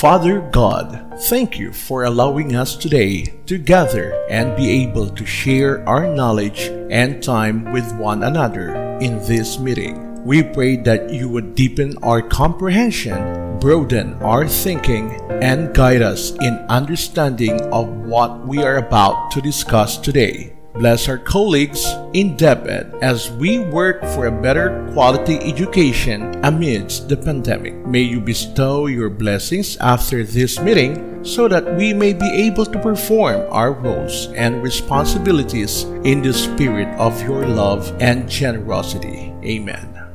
Father God, thank you for allowing us today to gather and be able to share our knowledge and time with one another in this meeting. We pray that you would deepen our comprehension, broaden our thinking, and guide us in understanding of what we are about to discuss today. Bless our colleagues in DepEd as we work for a better quality education amidst the pandemic. May you bestow your blessings after this meeting so that we may be able to perform our roles and responsibilities in the spirit of your love and generosity. Amen.